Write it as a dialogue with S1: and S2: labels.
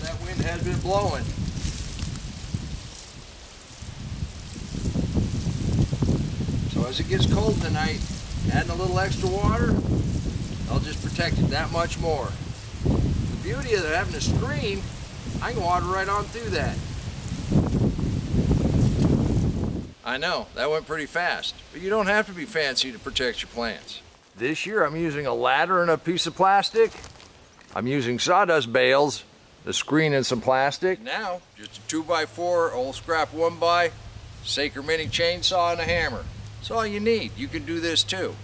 S1: That wind has been blowing. So as it gets cold tonight, adding a little extra water, I'll just protect it that much more. The beauty of having a screen, I can water right on through that. I know, that went pretty fast, but you don't have to be fancy to protect your plants. This year I'm using a ladder and a piece of plastic. I'm using sawdust bales, the screen and some plastic. Now, just a 2x4 old scrap 1x, Saker Mini chainsaw and a hammer. That's all you need. You can do this too.